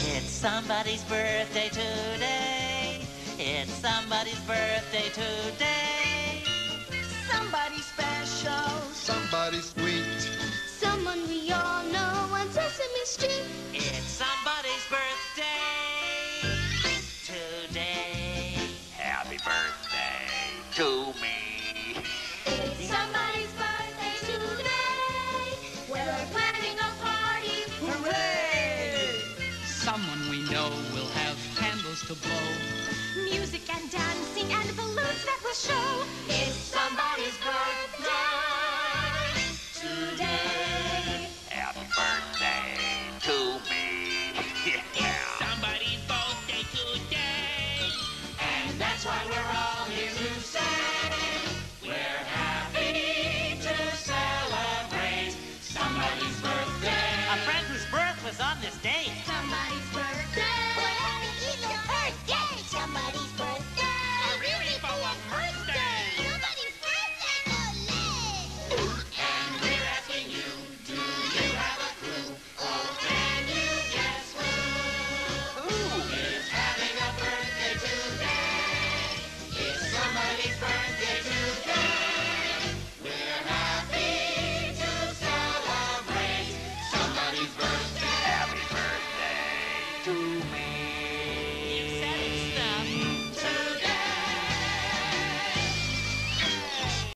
It's somebody's birthday today. It's somebody's birthday today. Somebody special. Somebody sweet. Someone we all know on Sesame Street. It's somebody's birthday today. Happy birthday to me. We know we'll have candles to blow. Music and dancing and balloons that will show. It's somebody's birthday today. Happy birthday to me. Yeah. Somebody's birthday today. And that's why we're all here to say we're happy to celebrate somebody's birthday. A friend whose birth was on this date.